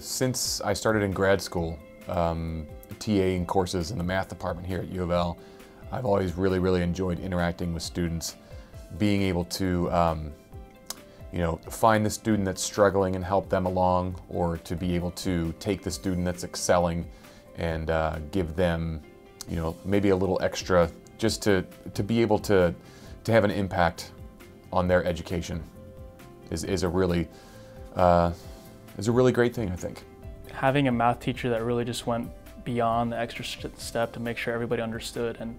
Since I started in grad school, um, TAing courses in the math department here at U of L, I've always really, really enjoyed interacting with students, being able to, um, you know, find the student that's struggling and help them along, or to be able to take the student that's excelling and uh, give them, you know, maybe a little extra, just to, to be able to, to have an impact on their education is, is a really, uh, is a really great thing, I think. Having a math teacher that really just went beyond the extra step to make sure everybody understood. And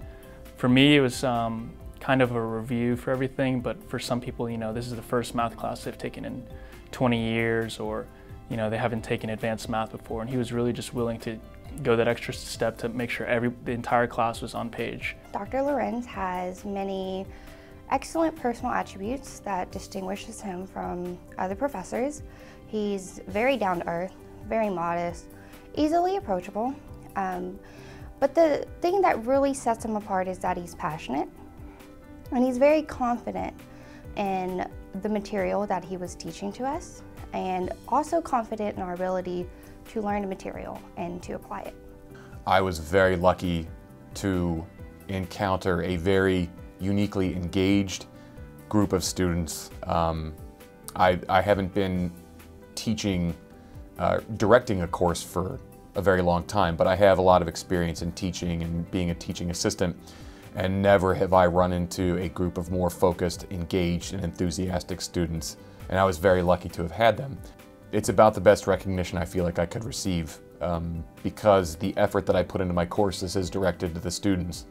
for me, it was um, kind of a review for everything, but for some people, you know, this is the first math class they've taken in 20 years or, you know, they haven't taken advanced math before. And he was really just willing to go that extra step to make sure every the entire class was on page. Dr. Lorenz has many excellent personal attributes that distinguishes him from other professors. He's very down to earth, very modest, easily approachable. Um, but the thing that really sets him apart is that he's passionate and he's very confident in the material that he was teaching to us and also confident in our ability to learn the material and to apply it. I was very lucky to encounter a very uniquely engaged group of students. Um, I, I, haven't been teaching, uh, directing a course for a very long time, but I have a lot of experience in teaching and being a teaching assistant, and never have I run into a group of more focused, engaged, and enthusiastic students, and I was very lucky to have had them. It's about the best recognition I feel like I could receive um, because the effort that I put into my courses is directed to the students.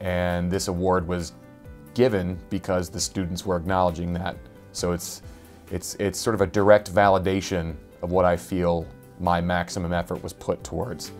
And this award was given because the students were acknowledging that. So it's, it's, it's sort of a direct validation of what I feel my maximum effort was put towards.